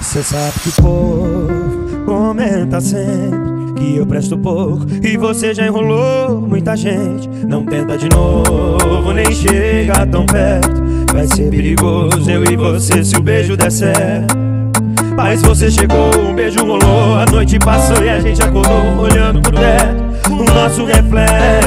Cê sabe que o povo comenta sempre que eu presto pouco e você já enrolou muita gente. Não tenta de novo, nem chega tão perto. Vai ser perigoso eu e você se o beijo der certo. Mas você chegou, um beijo rolou, a noite passou e a gente acordou olhando pro teto. O nosso reflexo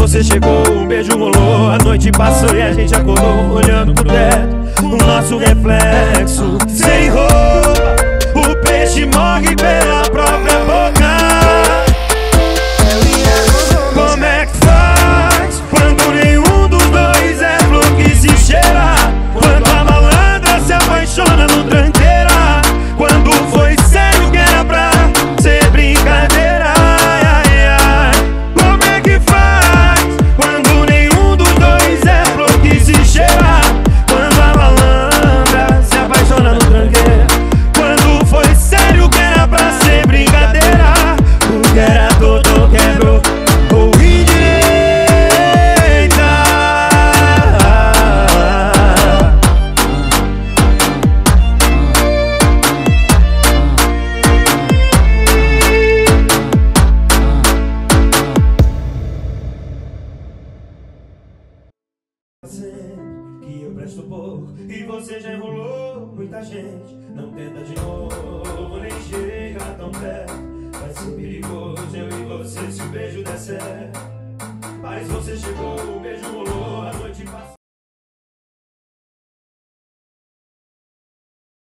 você chegou, um beijo rolou, a noite passou e a gente acordou olhando pro teto. O nosso reflexo sem roupa, que eu presto pouco e você já enrolou muita gente. Não tenta de novo, nem chega tão perto. Vai ser perigoso eu e você se o beijo der certo. Mas você chegou, o beijo rolou, a noite passou.